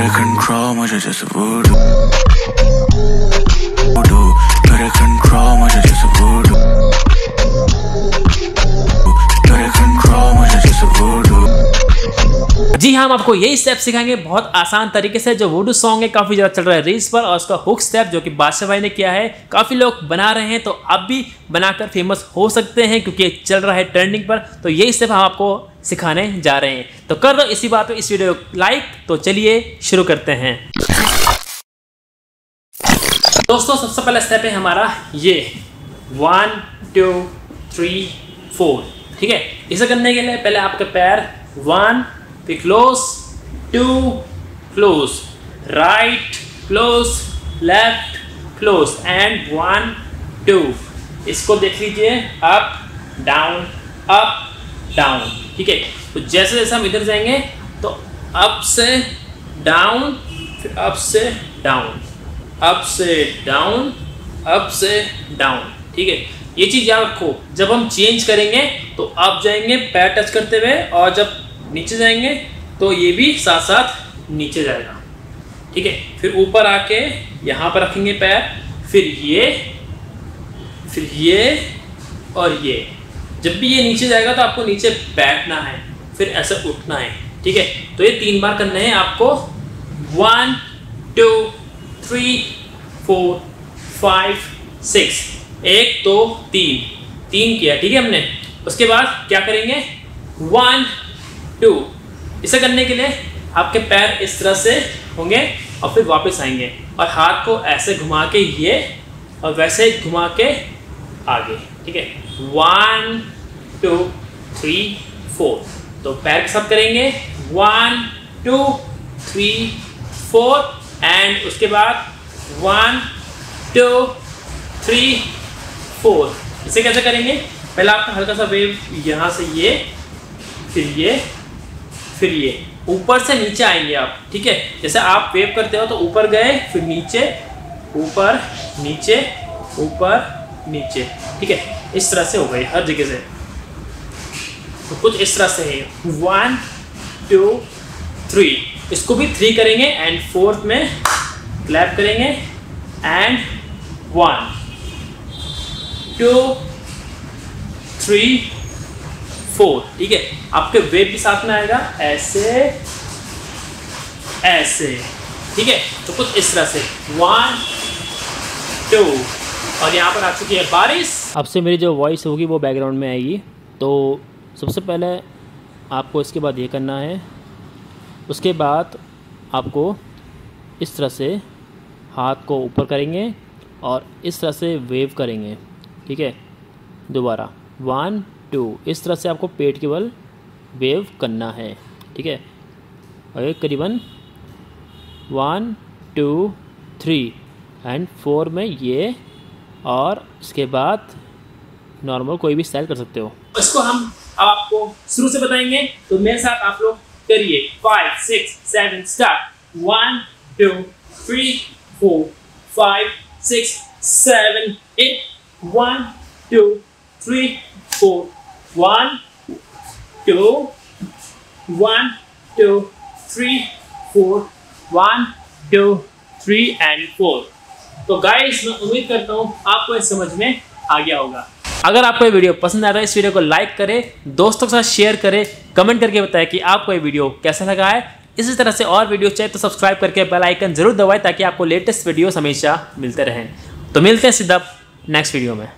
Out of control, 我这就是 voodoo。voodoo，out just control，我这就是 voodoo。जी हाँ हम आपको यही स्टेप सिखाएँगे। बहुत आसान तरीके से जो वुडू सॉन्ग है, काफ़ी ज़्यादा चल रहा है रील्स पर और उसका हुक स्टेप जो कि बादशाह भाई ने किया है, काफ़ी लोग बना रहे हैं तो आप भी बनाकर फ़ेमस हो सकते हैं क्योंकि चल रहा है ट्रेंडिंग पर। तो यही स्टेप हम आपको सिखाने जा रहे हैं। तो कर दो इसी बात पे, इस वीडियो को लाइक तो चलिए शुरू करते हैं। दोस्तों, सबसे पहला स्टेप है हमारा ये। वन टू थ्री फोर ठीक है? इसे करने के लिए पहले आपके पैर वन पे close two close right close left close and one two इसको देख लीजिए अप डाउन अप डाउन ठीक है? तो जैसे जैसे हम इधर जाएँगे तो अप से डाउन फिर अप से डाउन अप से डाउन अप से डाउन ठीक है? ये चीज़ याद रखो, जब हम चेंज करेंगे तो अप जाएँगे पैर टच करते हुए, और जब नीचे जाएँगे तो ये भी साथ साथ नीचे जाएगा। ठीक है? फिर ऊपर आके यहाँ पर रखेंगे पैर फिर ये फिर ये और ये। जब भी ये नीचे जाएगा तो आपको नीचे बैठना है फिर ऐसे उठना है। ठीक है? तो ये तीन बार करने हैं आपको। One two three four five six एक दो तो, तीन। तीन किया। ठीक है हमने? उसके बाद क्या करेंगे? One two. इसे करने के लिए आपके पैर इस तरह से होंगे और फिर वापस आएँगे। और हाथ को ऐसे घुमा के ये और वैसे घुमा के आगे। ठीक है? वन टू थ्री फोर तो पैर साथ करेंगे। One two three four and उसके बाद वन टू थ्री फोर इसे कैसे करेंगे? पहले आपका हल्का सा वेव यहाँ से ये, फिर ये फिर ये, ऊपर से नीचे आएँगे आप, ठीक है? जैसे आप वेव करते हो तो ऊपर गए, फिर नीचे, ऊपर नीचे ऊपर, नीचे, ठीक है? इस तरह से हो गई, हर जगह से। तो कुछ इस तरह से है वन टू थ्री इसको भी थ्री करेंगे एंड फोर्थ में क्लैप करेंगे। And one two three four ठीक है? आपके वेट भी साथ में आएगा, ऐसे ऐसे। ठीक है? तो कुछ इस तरह से। वन टू और यहाँ पर आ चुकी है बारिश। अब से मेरी जो वॉइस होगी वो बैकग्राउंड में आएगी। तो सबसे पहले आपको इसके बाद ये करना है। उसके बाद आपको इस तरह से हाथ को ऊपर करेंगे और इस तरह से वेव करेंगे। ठीक है? दोबारा। One two. इस तरह से आपको पेट के बल वेव करना है, ठीक है? और करीबन one two three and four में ये और इसके बाद नॉर्मल कोई भी स्टाइल कर सकते हो। इसको हम अब आपको शुरू से बताएँगे तो मेरे साथ आप लोग करिए। Five six seven start one two three four five six seven eight one two three four one two one two three four one two three and four तो गाइस मैं उम्मीद करता हूँ आपको इस समझ में आ गया होगा। अगर आपको ये वीडियो पसंद आ रहा है, इस वीडियो को लाइक करें, दोस्तों के साथ शेयर करें कमेंट करके बताएँ कि आपको ये वीडियो कैसा लगा है। इसी तरह से और वीडियो चाहिए तो सब्सक्राइब करके बेल आइकन ज़रूर दबाएँ ताकि आपको लेटेस्ट वीडियोस हमेशा मिलते रहें। तो मिलते हैं सीधा नेक्स्ट वीडियो में।